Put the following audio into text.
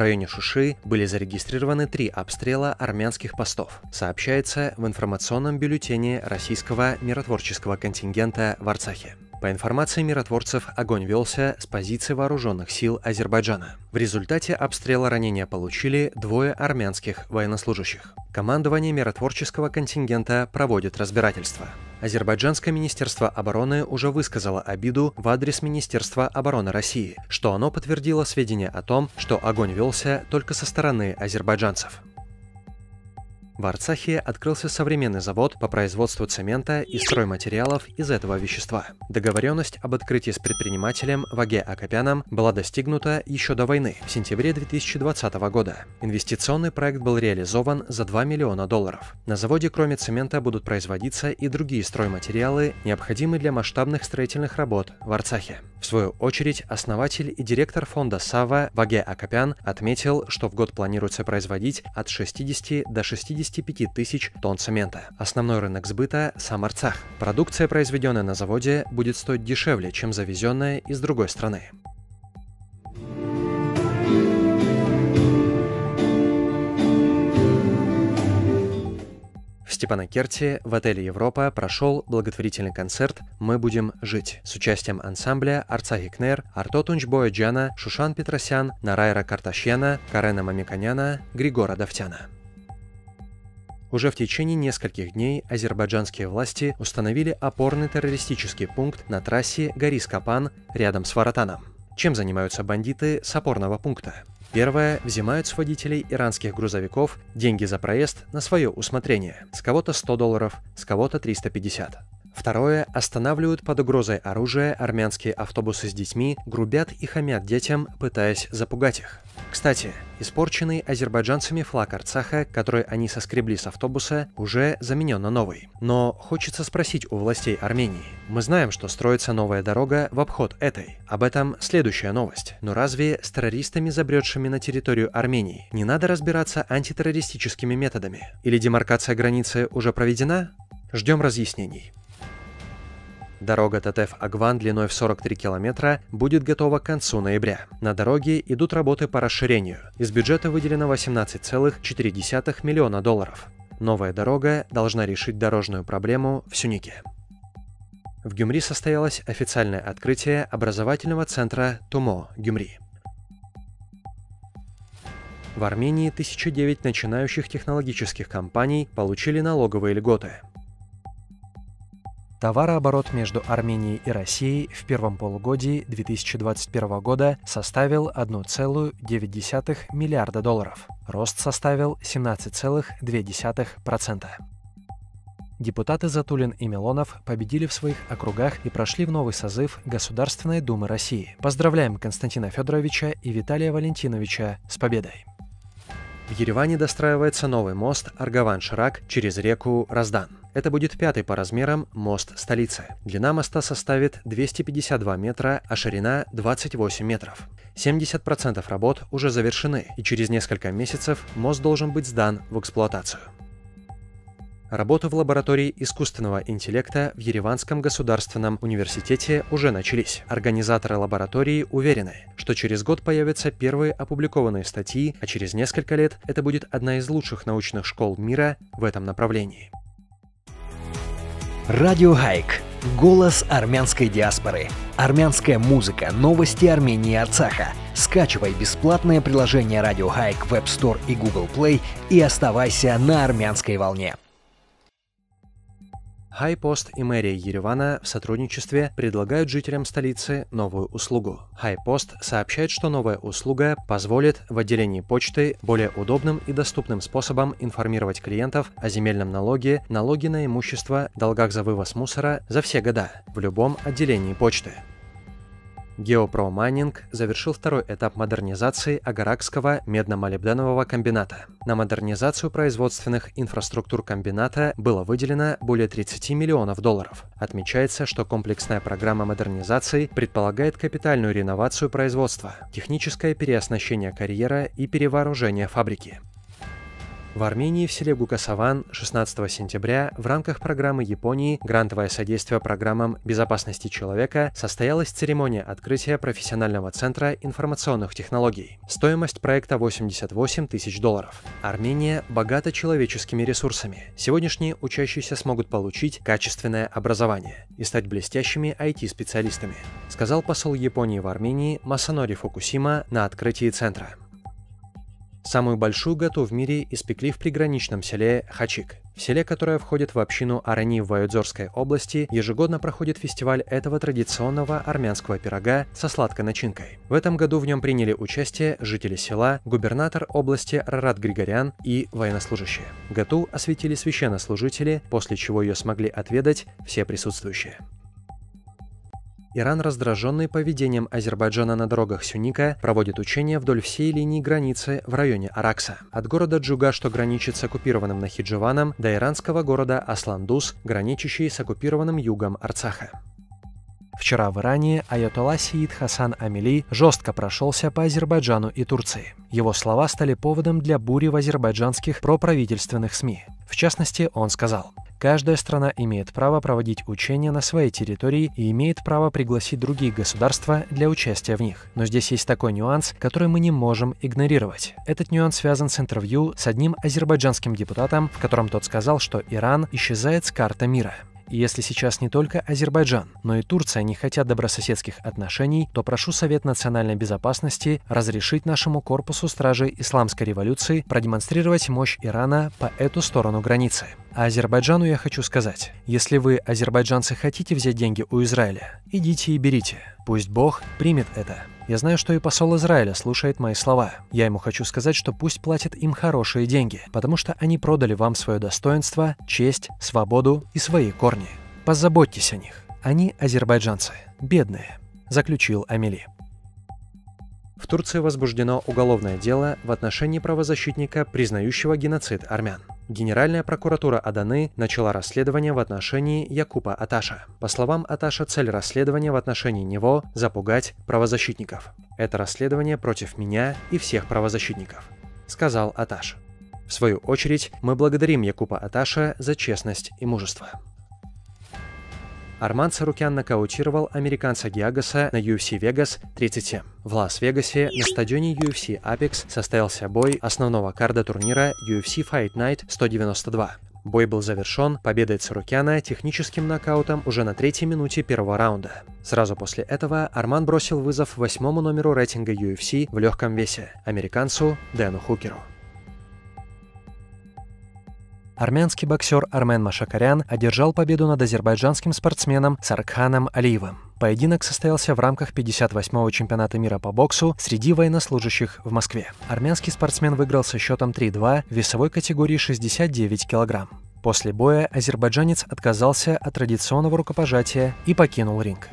Районе Шуши были зарегистрированы три обстрела армянских постов, сообщается в информационном бюллетене российского миротворческого контингента в Арцахе. По информации миротворцев, огонь велся с позиции вооруженных сил Азербайджана. В результате обстрела ранения получили двое армянских военнослужащих. Командование миротворческого контингента проводит разбирательство. Азербайджанское министерство обороны уже высказало обиду в адрес Министерства обороны России, что оно подтвердило сведения о том, что огонь велся только со стороны азербайджанцев. В Арцахе открылся современный завод по производству цемента и стройматериалов из этого вещества. Договоренность об открытии с предпринимателем Ваге Акопяном была достигнута еще до войны, в сентябре 2020 года. Инвестиционный проект был реализован за 2 миллиона долларов. На заводе кроме цемента будут производиться и другие стройматериалы, необходимые для масштабных строительных работ в Арцахе. В свою очередь, основатель и директор фонда САВА Ваге Акопян отметил, что в год планируется производить от 60 до 65 тысяч тонн цемента. Основной рынок сбыта – сам Арцах. Продукция, произведенная на заводе, будет стоить дешевле, чем завезенная из другой страны. В Степанакерте в отеле «Европа» прошел благотворительный концерт «Мы будем жить» с участием ансамбля Арцахи Кнер, Арто Тунчбоя Джана, Шушан Петросян, Нарайра Карташьяна, Карена Мамиканяна, Григора Давтяна. Уже в течение нескольких дней азербайджанские власти установили опорный террористический пункт на трассе Гарис-Капан рядом с Варатаном. Чем занимаются бандиты с опорного пункта? Первое – взимают с водителей иранских грузовиков деньги за проезд на свое усмотрение. С кого-то 100 долларов, с кого-то 350. Второе – останавливают под угрозой оружия армянские автобусы с детьми, грубят и хамят детям, пытаясь запугать их. Кстати, испорченный азербайджанцами флаг Арцаха, который они соскребли с автобуса, уже заменен на новый. Но хочется спросить у властей Армении. Мы знаем, что строится новая дорога в обход этой. Об этом следующая новость. Но разве с террористами, забредшими на территорию Армении, не надо разбираться антитеррористическими методами? Или демаркация границы уже проведена? Ждем разъяснений. Дорога Татеф-Агван длиной в 43 километра будет готова к концу ноября. На дороге идут работы по расширению. Из бюджета выделено 18,4 миллиона долларов. Новая дорога должна решить дорожную проблему в Сюнике. В Гюмри состоялось официальное открытие образовательного центра ТУМО Гюмри. В Армении 1009 начинающих технологических компаний получили налоговые льготы – Товарооборот между Арменией и Россией в первом полугодии 2021 года составил 1,9 миллиарда долларов. Рост составил 17,2%. Депутаты Затулин и Милонов победили в своих округах и прошли в новый созыв Государственной Думы России. Поздравляем Константина Федоровича и Виталия Валентиновича с победой! В Ереване достраивается новый мост Аргаван-Ширак через реку Раздан. Это будет пятый по размерам мост столицы. Длина моста составит 252 метра, а ширина 28 метров. 70% работ уже завершены, и через несколько месяцев мост должен быть сдан в эксплуатацию. Работы в лаборатории искусственного интеллекта в Ереванском государственном университете уже начались. Организаторы лаборатории уверены, что через год появятся первые опубликованные статьи, а через несколько лет это будет одна из лучших научных школ мира в этом направлении. Радио Хайк. Голос армянской диаспоры. Армянская музыка, новости Армении и Арцаха. Скачивай бесплатное приложение Радио Хайк в App Store и Google Play и оставайся на армянской волне. Хайпост и мэрия Еревана в сотрудничестве предлагают жителям столицы новую услугу. Хайпост сообщает, что новая услуга позволит в отделении почты более удобным и доступным способом информировать клиентов о земельном налоге, налоге на имущество, долгах за вывоз мусора за все года в любом отделении почты. Геопро завершил второй этап модернизации Агаракского медно-молибденового комбината. На модернизацию производственных инфраструктур комбината было выделено более 30 миллионов долларов. Отмечается, что комплексная программа модернизации предполагает капитальную реновацию производства, техническое переоснащение карьера и перевооружение фабрики. В Армении в селе Гукасаван 16 сентября в рамках программы Японии «Грантовое содействие программам безопасности человека» состоялась церемония открытия профессионального центра информационных технологий. Стоимость проекта 88 тысяч долларов. Армения богата человеческими ресурсами. Сегодняшние учащиеся смогут получить качественное образование и стать блестящими IT-специалистами, сказал посол Японии в Армении Масанори Фукусима на открытии центра. Самую большую гату в мире испекли в приграничном селе Хачик. В селе, которое входит в общину Арани в Ваюдзорской области, ежегодно проходит фестиваль этого традиционного армянского пирога со сладкой начинкой. В этом году в нем приняли участие жители села, губернатор области Рарат Григорян и военнослужащие. Гату осветили священнослужители, после чего ее смогли отведать все присутствующие. Иран, раздраженный поведением Азербайджана на дорогах Сюника, проводит учения вдоль всей линии границы в районе Аракса. От города Джуга, что граничит с оккупированным Нахидживаном, до иранского города Асландус, граничащий с оккупированным югом Арцаха. Вчера в Иране Айатолла Сиид Хасан Амели жестко прошелся по Азербайджану и Турции. Его слова стали поводом для бури в азербайджанских проправительственных СМИ. В частности, он сказал, Каждая страна имеет право проводить учения на своей территории и имеет право пригласить другие государства для участия в них. Но здесь есть такой нюанс, который мы не можем игнорировать. Этот нюанс связан с интервью с одним азербайджанским депутатом, в котором тот сказал, что Иран исчезает с карты мира. Если сейчас не только Азербайджан, но и Турция не хотят добрососедских отношений, то прошу Совет национальной безопасности разрешить нашему корпусу стражей исламской революции продемонстрировать мощь Ирана по эту сторону границы. А Азербайджану я хочу сказать, если вы, азербайджанцы, хотите взять деньги у Израиля, идите и берите. Пусть Бог примет это. Я знаю, что и посол Израиля слушает мои слова. Я ему хочу сказать, что пусть платят им хорошие деньги, потому что они продали вам свое достоинство, честь, свободу и свои корни. Позаботьтесь о них. Они азербайджанцы, бедные, заключил Амели. В Турции возбуждено уголовное дело в отношении правозащитника, признающего геноцид армян. Генеральная прокуратура Аданы начала расследование в отношении Якупа Аташа. По словам Аташа, цель расследования в отношении него – запугать правозащитников. Это расследование против меня и всех правозащитников, сказал Аташ. В свою очередь, мы благодарим Якупа Аташа за честность и мужество. Арман Сарукян нокаутировал американца Гиагаса на UFC Vegas 37. В Лас-Вегасе на стадионе UFC Apex состоялся бой основного карда турнира UFC Fight Night 192. Бой был завершен победой Царукяна техническим нокаутом уже на третьей минуте первого раунда. Сразу после этого Арман бросил вызов восьмому номеру рейтинга UFC в легком весе – американцу Дэну Хукеру. Армянский боксер Армен Машакарян одержал победу над азербайджанским спортсменом Саркханом Алиевым. Поединок состоялся в рамках 58-го чемпионата мира по боксу среди военнослужащих в Москве. Армянский спортсмен выиграл со счетом 3-2 в весовой категории 69 килограмм. После боя азербайджанец отказался от традиционного рукопожатия и покинул ринг.